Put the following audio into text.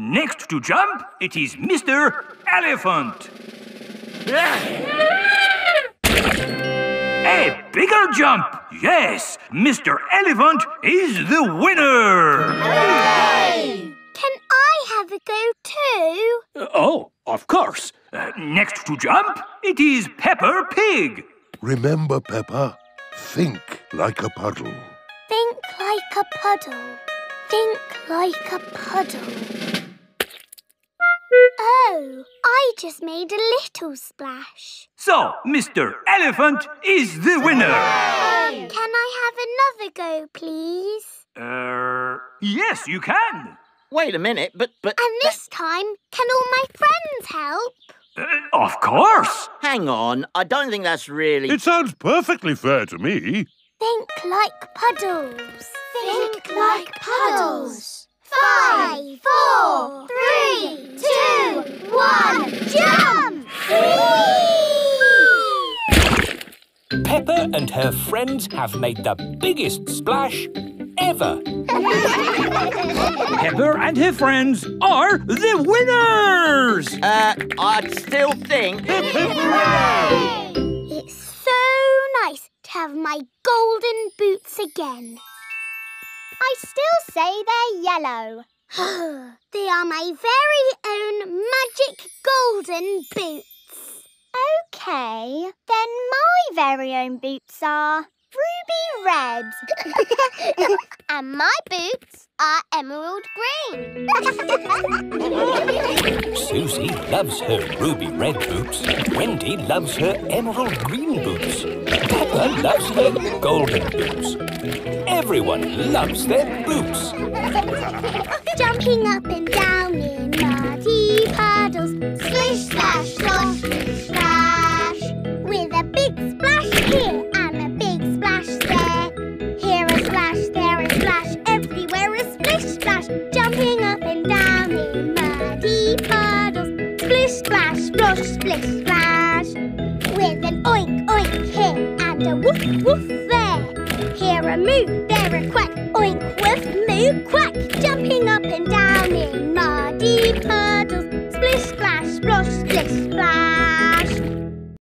Next to jump, it is Mr. Elephant. A bigger jump. Yes, Mr. Elephant is the winner. Hooray! Can I have a go too? Uh, oh, of course. Uh, next to jump, it is Peppa Pig. Remember, Peppa, think like a puddle. Think like a puddle. Think like a puddle. Oh, I just made a little splash. So, Mr. Elephant is the winner. Yay! Can I have another go, please? Uh, yes, you can. Wait a minute, but... but and this time, can all my friends help? Uh, of course. Hang on, I don't think that's really... It sounds perfectly fair to me. Think like puddles. Think like puddles. And her friends have made the biggest splash ever. Peppa and her friends are the winners! Uh, I'd still think... it's so nice to have my golden boots again. I still say they're yellow. they are my very own magic golden boots. OK, then my very own boots are ruby red. and my boots are emerald green. Suzy loves her ruby red boots. Wendy loves her emerald green boots. Peppa loves her golden boots. Everyone loves their boots. Jumping up and down in muddy puddles. Splish, splash, splosh, splish, splash. With an oink, oink here and a woof, woof there. Here a moo, there a quack,